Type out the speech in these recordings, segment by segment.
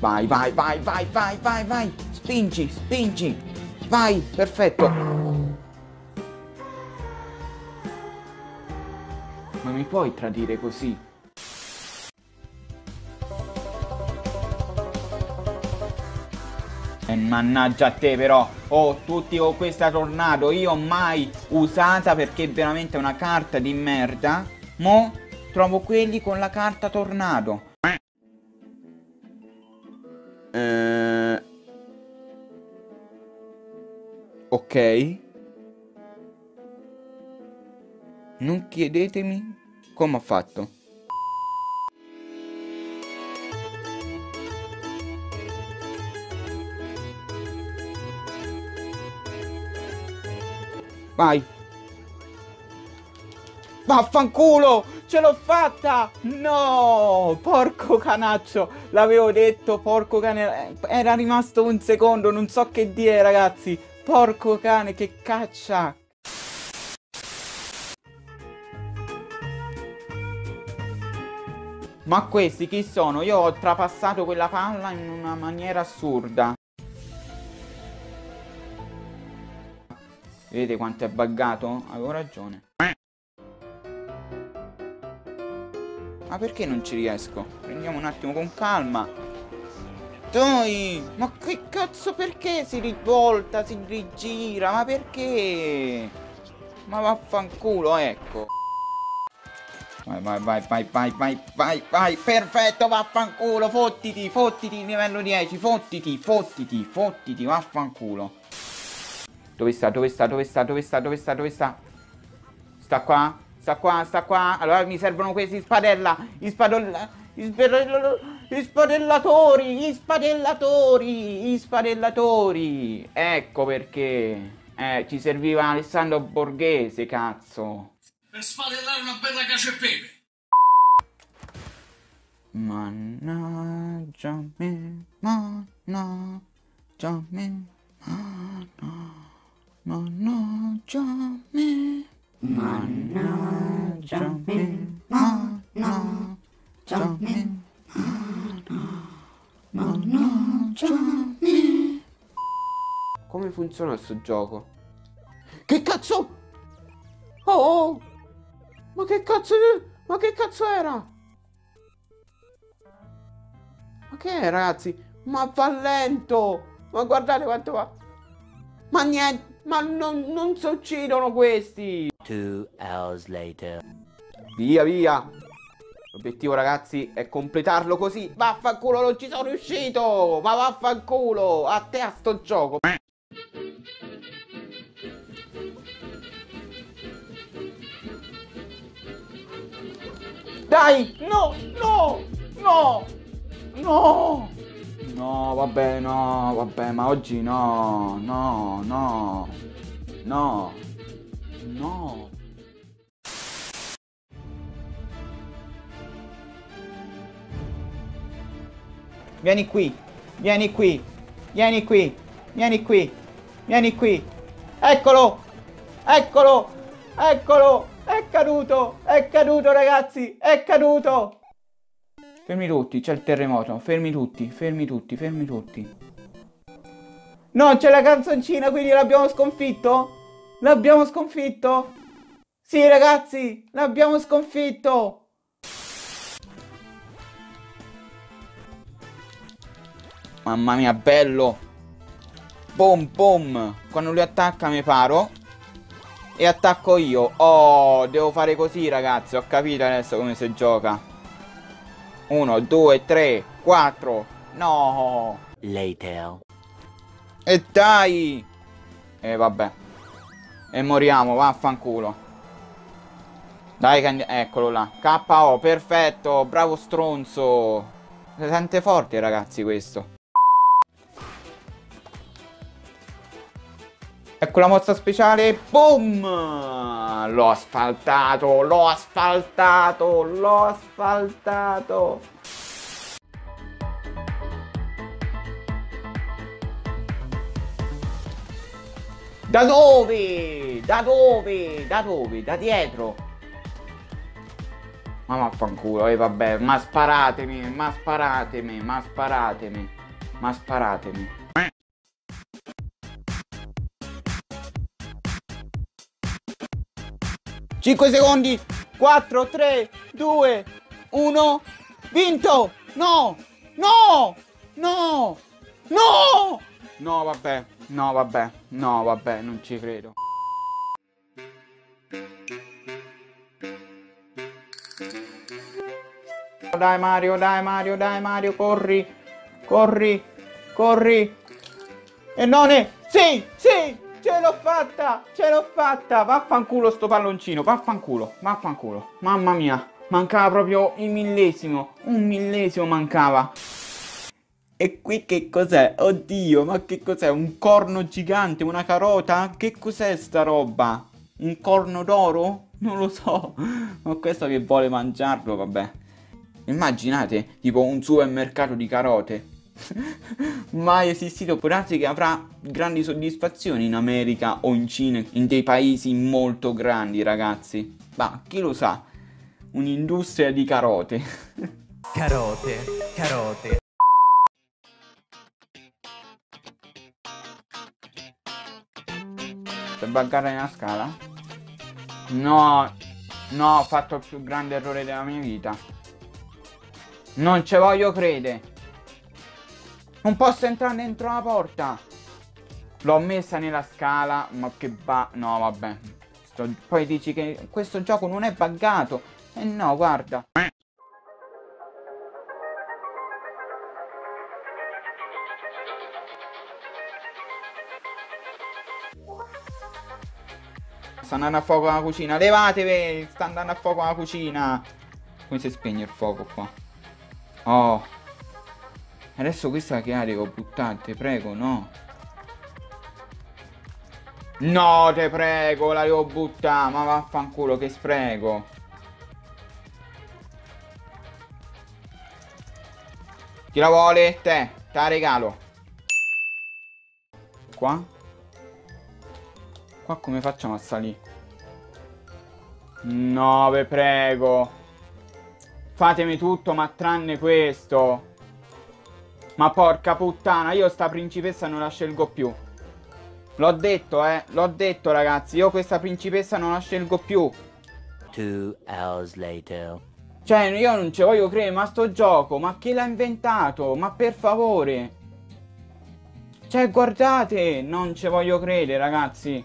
Vai, vai, vai, vai, vai, vai, vai. Spingi, spingi. Vai, perfetto. Ma mi puoi tradire così? E mannaggia a te però, oh tutti con questa tornado, io mai usata perché è veramente una carta di merda. Mo trovo quelli con la carta tornado. Ok. Non chiedetemi come ho fatto. Vai. Vaffanculo! Ce l'ho fatta! No! Porco canaccio! L'avevo detto, porco cane. Era rimasto un secondo, non so che dire, ragazzi. Porco cane, che caccia! Ma questi chi sono? Io ho trapassato quella palla in una maniera assurda. Vedete quanto è buggato? Avevo ragione. Ma perché non ci riesco? Prendiamo un attimo con calma. Dai! Ma che cazzo perché si rivolta, si rigira? Ma perché? Ma vaffanculo, ecco. Vai, vai, vai, vai, vai, vai, vai, vai, perfetto, vaffanculo, fottiti, fottiti, livello 10, fottiti, fottiti, fottiti, vaffanculo. Dove sta, dove sta, dove sta, dove sta, dove sta, dove sta? Sta qua, sta qua, sta qua. Allora mi servono questi spadella, gli spadolla, gli gli spadellatori, gli spadellatori, gli spadellatori. Ecco perché. Eh, ci serviva Alessandro Borghese, cazzo. Per spadellare una bella cacio e pepe. Mannaggia me, mannaggia me, mannaggia me, mannaggia me, mannaggia me, mannaggia me. Come funziona questo gioco? Che cazzo? Oh, oh! Ma che cazzo... Ma che cazzo era? Ma che è ragazzi? Ma va lento! Ma guardate quanto va! Ma niente! Ma non, non si uccidono questi! Two hours later. Via via! L'obiettivo ragazzi è completarlo così! Vaffanculo non ci sono riuscito! Ma vaffanculo! A te a sto gioco! Dai! No! No! No! No! No, vabbè, no, vabbè, ma oggi no, no, no, no, no. Vieni qui, vieni qui, vieni qui, vieni qui, vieni qui. Eccolo, eccolo, eccolo. È caduto! È caduto ragazzi! È caduto! Fermi tutti, c'è il terremoto. Fermi tutti, fermi tutti, fermi tutti. No, c'è la canzoncina, quindi l'abbiamo sconfitto? L'abbiamo sconfitto? Sì ragazzi, l'abbiamo sconfitto! Mamma mia, bello! Boom, boom! Quando lui attacca mi paro e attacco io. Oh, devo fare così, ragazzi. Ho capito adesso come si gioca. 1, 2, 3, 4. No. Later. E dai. E vabbè. E moriamo, vaffanculo. Dai, eccolo là. KO, perfetto. Bravo stronzo. Si sente forte, ragazzi, questo. Ecco la mossa speciale, boom! L'ho asfaltato, l'ho asfaltato, l'ho asfaltato. Da dove? Da dove? Da dove? Da dietro. Ma vaffanculo, e eh, vabbè, ma sparatemi, ma sparatemi, ma sparatemi, ma sparatemi. 5 secondi, 4, 3, 2, 1, vinto! No! No! No! No! No, vabbè, no, vabbè, no, vabbè, non ci credo. Dai Mario, dai Mario, dai Mario, corri, corri, corri. E non è... Sì, sì, ce l'ho fatta, ce l'ho fatta. Vaffanculo sto palloncino, vaffanculo, vaffanculo. Mamma mia, mancava proprio il millesimo, un millesimo mancava. E qui che cos'è? Oddio, ma che cos'è? Un corno gigante, una carota? Che cos'è sta roba? Un corno d'oro? Non lo so. Ma questo che vuole mangiarlo, vabbè. Immaginate, tipo un supermercato di carote. Mai esistito, può darsi che avrà grandi soddisfazioni in America o in Cina, in dei paesi molto grandi, ragazzi. Ma chi lo sa? Un'industria di carote. Carote, carote. Per buggare nella scala? No, no, ho fatto il più grande errore della mia vita. Non ci voglio credere. Non posso entrare dentro la porta. L'ho messa nella scala, ma che va... No, vabbè. Sto... Poi dici che questo gioco non è buggato. E eh no, guarda. Sta andando a fuoco la cucina. Levatevi! Sta andando a fuoco la cucina. Come si spegne il fuoco qua? Oh. Adesso questa che ha devo buttare, prego, no. No, te prego, la devo buttare, ma vaffanculo, che spreco. Chi la vuole? Te, te la regalo. Qua? Qua come facciamo a salire? No, ve prego. Fatemi tutto, ma tranne questo. Ma porca puttana, io sta principessa non la scelgo più. L'ho detto, eh. L'ho detto, ragazzi. Io questa principessa non la scelgo più. Two hours later. Cioè, io non ci voglio credere, ma sto gioco, ma chi l'ha inventato? Ma per favore. Cioè, guardate, non ci voglio credere, ragazzi.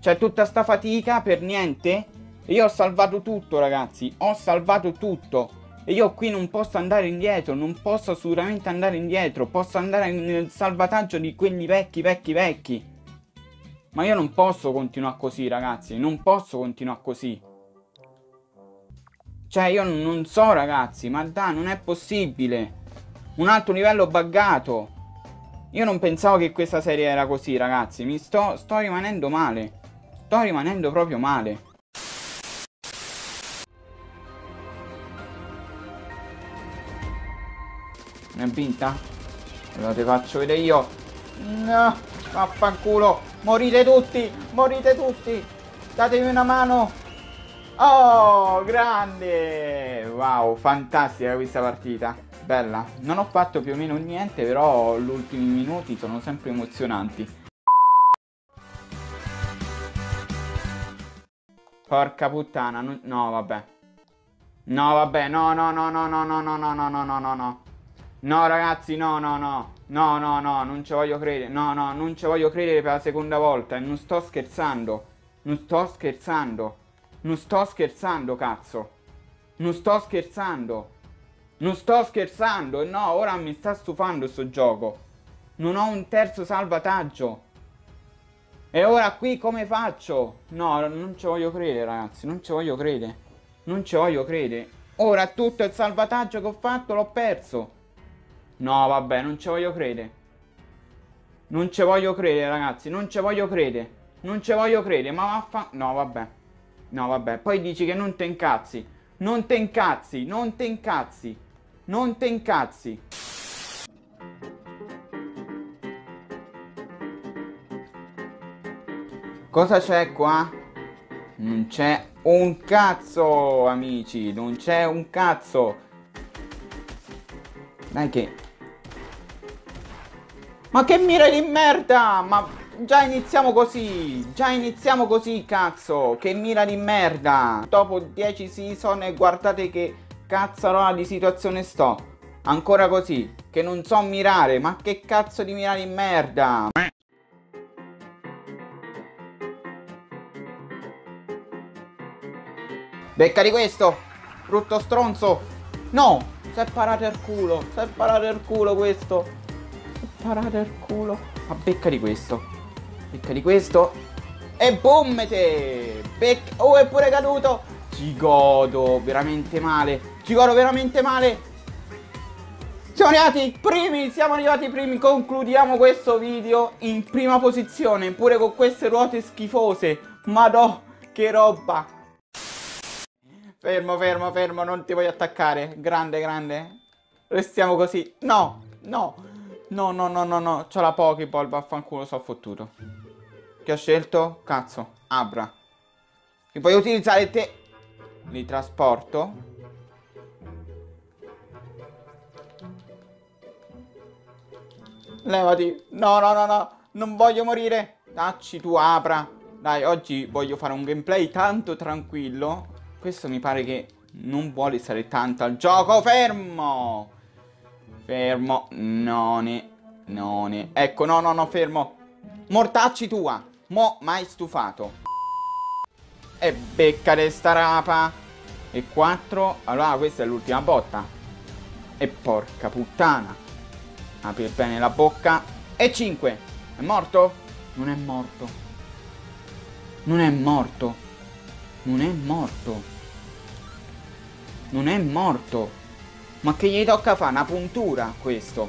Cioè, tutta sta fatica per niente? io ho salvato tutto, ragazzi. Ho salvato tutto. E io qui non posso andare indietro. Non posso assolutamente andare indietro. Posso andare nel salvataggio di quelli vecchi, vecchi, vecchi. Ma io non posso continuare così, ragazzi. Non posso continuare così. Cioè, io non so, ragazzi. Ma dai, non è possibile. Un altro livello buggato. Io non pensavo che questa serie era così, ragazzi. Mi sto, sto rimanendo male. Sto rimanendo proprio male. Ha vinta? Allora te faccio vedere io. No, vaffanculo. Morite tutti, morite tutti. Datemi una mano. Oh, grande! Wow, fantastica questa partita. Bella. Non ho fatto più o meno niente, però gli ultimi minuti sono sempre emozionanti. Porca puttana, no vabbè. No vabbè, no no no no no no no no no no no no no. Ragazzi, no no no. No no no, non ci voglio credere. No no, non ci voglio credere per la seconda volta. E non sto scherzando. Non sto scherzando. Non sto scherzando, cazzo. Non sto scherzando. Non sto scherzando. E no, ora mi sta stufando sto gioco. Non ho un terzo salvataggio. E ora qui come faccio? No, non ci voglio credere ragazzi, non ci voglio credere. Non ci voglio credere. Ora tutto il salvataggio che ho fatto l'ho perso. No, vabbè, non ci voglio credere. Non ci voglio credere ragazzi, non ci voglio credere. Non ci voglio credere, ma vaffa... No, vabbè. No, vabbè. Poi dici che non te incazzi. Non te incazzi, non te incazzi. Non te incazzi. Cosa c'è qua? Non c'è un cazzo, amici. Non c'è un cazzo. Dai che... Ma che mira di merda! Ma già iniziamo così! Già iniziamo così, cazzo! Che mira di merda! Dopo 10 season e guardate che cazzarola di situazione sto. Ancora così, che non so mirare, ma che cazzo di mira di merda! Becca di questo! Brutto stronzo! No! Si è parato il culo! Si è parato il culo questo! Parato il culo! Ma becca di questo! Becca di questo! E bommete! Becca... Oh, è pure caduto! Ci godo veramente male! Ci godo veramente male! Siamo arrivati primi, siamo arrivati primi, concludiamo questo video in prima posizione, pure con queste ruote schifose. Madò, che roba! Fermo, fermo, fermo, non ti voglio attaccare. Grande, grande. Restiamo così. No, no, no, no, no, no, no. C'ho la Pokéball, vaffanculo, so fottuto. Che ho scelto? Cazzo, Abra. Che puoi utilizzare te. Li trasporto. Levati. No, no, no, no. Non voglio morire. Dacci tu, Abra. Dai, oggi voglio fare un gameplay tanto tranquillo questo mi pare che non vuole stare tanto al gioco. Fermo! Fermo. None. None. Ecco, no, no, no, fermo. Mortacci tua. Mo, mai stufato. E becca de sta rapa. E 4. Allora, questa è l'ultima botta. E porca puttana. Apri bene la bocca. E 5. È morto? Non è morto. Non è morto. Non è morto. Non è morto. Ma che gli tocca fare una puntura questo?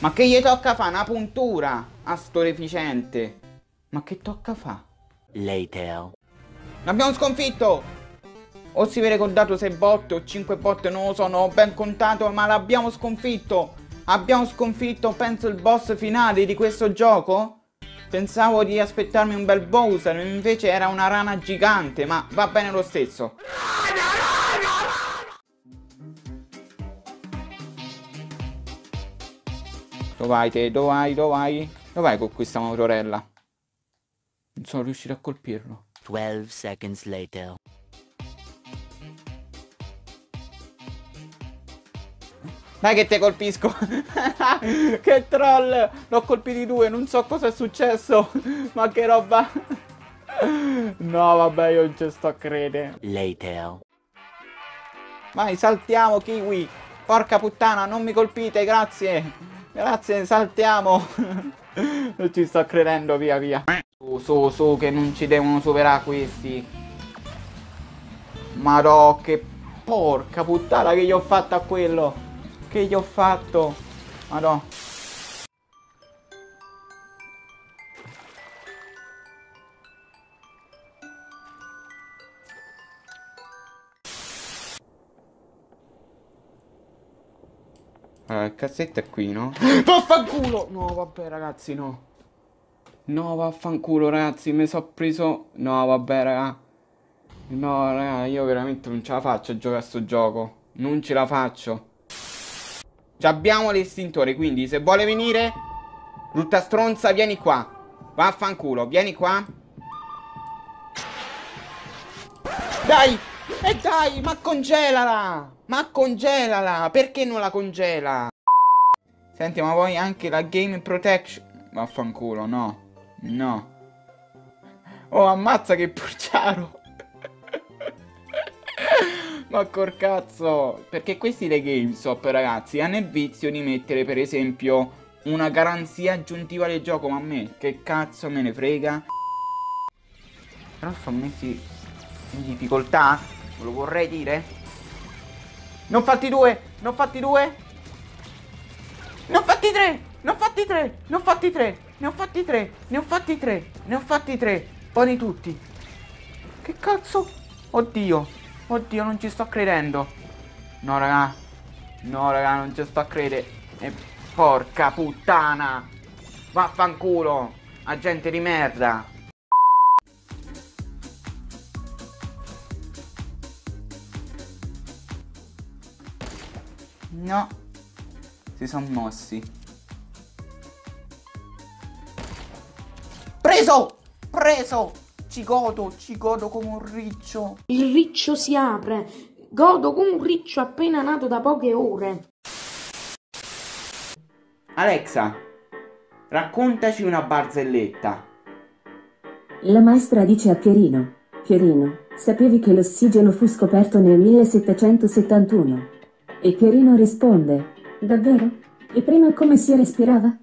Ma che gli tocca fare una puntura a sto deficiente? Ma che tocca fa? Later. L'abbiamo sconfitto! O si viene contato 6 botte o 5 botte, non lo so, non ho ben contato, ma l'abbiamo sconfitto! Abbiamo sconfitto, penso, il boss finale di questo gioco? Pensavo di aspettarmi un bel Bowser, invece era una rana gigante, ma va bene lo stesso. Dove vai te? Dove vai? Dove vai? Dove vai con questa motorella? Non sono riuscito a colpirlo. 12 seconds later. Dai che te colpisco Che troll L'ho colpiti due Non so cosa è successo Ma che roba No vabbè io non ci sto a credere Later. Vai saltiamo kiwi Porca puttana non mi colpite grazie Grazie, saltiamo. non ci sto credendo, via, via. Su, su, su, che non ci devono superare questi. Madò, che porca puttana che gli ho fatto a quello. Che gli ho fatto. Madò. Allora, il cassetto è qui, no? Vaffanculo! No, vabbè, ragazzi, no. No, vaffanculo, ragazzi, mi sono preso... No, vabbè, raga. No, raga, io veramente non ce la faccio a giocare a sto gioco. Non ce la faccio. Già abbiamo l'estintore, quindi se vuole venire... Brutta stronza, vieni qua. Vaffanculo, vieni qua. Dai! E dai, ma congelala! Ma congelala! Perché non la congela? Senti, ma vuoi anche la game protection? Vaffanculo, no. No. Oh, ammazza che porciaro! ma col cazzo! Perché questi dei GameStop, ragazzi, hanno il vizio di mettere, per esempio, una garanzia aggiuntiva del gioco. Ma a me, che cazzo me ne frega? Però sono messi in difficoltà? Lo vorrei dire? Non fatti due! Non fatti due! Non fatti tre! Non fatti tre! Non fatti tre! Ne ho fatti tre! Ne ho fatti tre! Ne ho fatti tre! Buoni tutti! Che cazzo? Oddio! Oddio, non ci sto credendo! No, raga! No, raga, non ci sto a credere! E porca puttana! Vaffanculo! Agente di merda! No. Si sono mossi. Preso! Preso! Ci godo, ci godo come un riccio. Il riccio si apre. Godo come un riccio appena nato da poche ore. Alexa, raccontaci una barzelletta. La maestra dice a Pierino, Pierino, sapevi che l'ossigeno fu scoperto nel 1771? E Pierino risponde, davvero? E prima come si respirava?